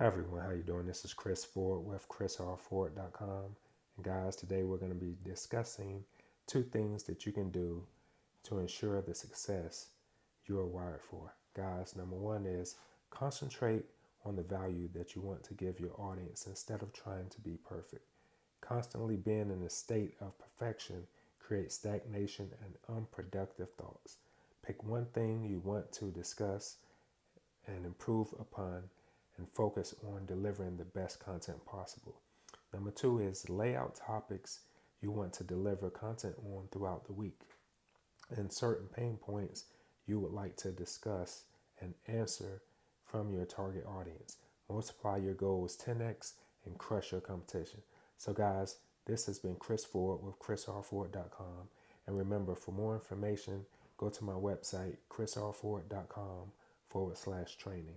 Hi everyone, how you doing? This is Chris Ford with chrisrford.com. And guys, today we're going to be discussing two things that you can do to ensure the success you are wired for. Guys, number one is concentrate on the value that you want to give your audience instead of trying to be perfect. Constantly being in a state of perfection creates stagnation and unproductive thoughts. Pick one thing you want to discuss and improve upon and focus on delivering the best content possible. Number two is lay out topics you want to deliver content on throughout the week and certain pain points you would like to discuss and answer from your target audience. Multiply your goals 10x and crush your competition. So, guys, this has been Chris Ford with chrisrford.com. And remember, for more information, go to my website, chrisrford.com forward slash training.